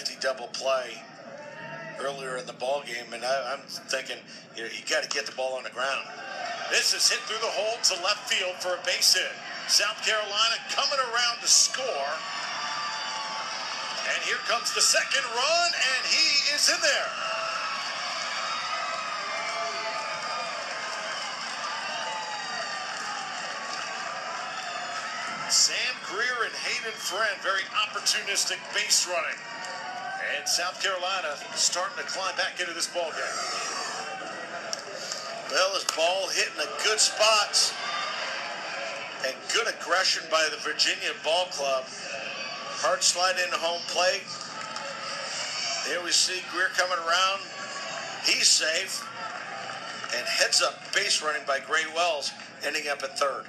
nifty double play earlier in the ball game, and I, am thinking you, know, you got to get the ball on the ground. This is hit through the hole to left field for a base hit. South Carolina coming around to score. And here comes the second run, and he is in there. Sam Greer and Hayden Friend, very opportunistic base running. And South Carolina starting to climb back into this ball game. Well, this ball hitting the good spots and good aggression by the Virginia Ball Club. Hard slide into home plate. Here we see Greer coming around. He's safe. And heads up base running by Gray Wells, ending up at third.